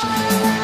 Bye.